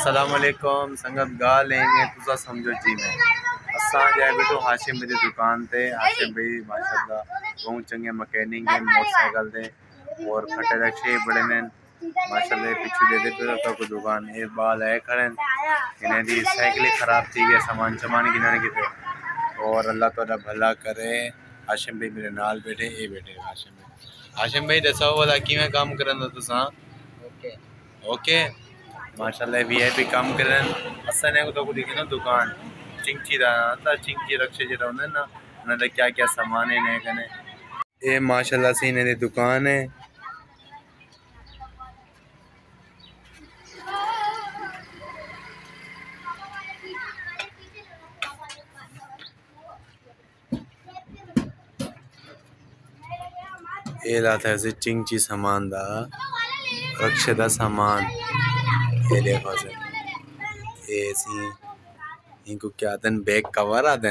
असलकुम संगत ॻाल्हि लेंगे तुसा समझो जी में। असां जाए बेटो हाशिम मेरी दुकान ते। हाशिम भाई माशाल्लाह बहुत चंगे मकैनिक हैं मोटरसाइकिल दे और फटे रखे बड़े ने। माशाल्लाह पिछू दे दे पे तो दुकान ए बाल है खड़े इन्हें दी साइकिल खराब थी गया सामान चमान गिनने की और अल्लाह तोड़ा भला करे। हाशिम भाई मेरे नाल बैठे ए बैठे हाशिम भाई। हाशिम भाई दसो वाला किवें काम करन तुसा? ओके। ओके। माशाल्लाह वीआईपी काम करन असन है तो देखिए ना, दुकान। चिंची चिंची रक्षे जो क्या क्या सामान है कने ये माशाल्लाह से इन्हें दुकान है। ये लाता है चिंची सामान दा रक्षे दा सामान। ये देखो से? ये सी। इनको क्या आते बैक कवर आते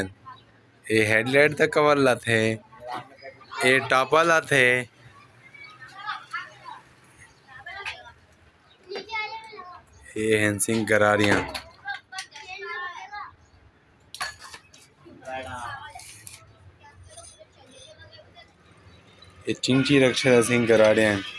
ये हेडलाइट तक कवर लाते ये टापा लाते ये हैंसिंग गरारियाँ ये चिंची रक्षा सिंह गराड़े हैं।